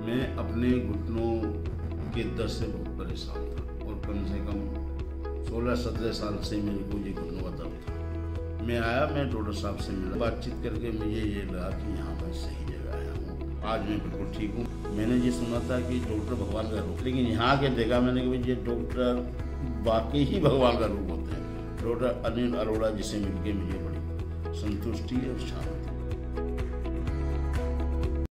मैं अपने घुटनों के दर्द से बहुत परेशान था और कम से कम सोलह सत्रह साल से मेरे को ये घुटनों का दर्द था। मैं आया, मैं डॉक्टर साहब से मिला। बातचीत करके मुझे ये लगा कि यहाँ पर सही जगह आया हूँ। आज मैं बिल्कुल ठीक हूँ। मैंने ये सुना था कि डॉक्टर भगवान का रूप, लेकिन यहाँ आके देखा मैंने कि ये डॉक्टर वाकई ही भगवान का रूप होते हैं। डॉक्टर अनिल अरोड़ा जिसे मिलकर मुझे बड़ी संतुष्टि और शांति।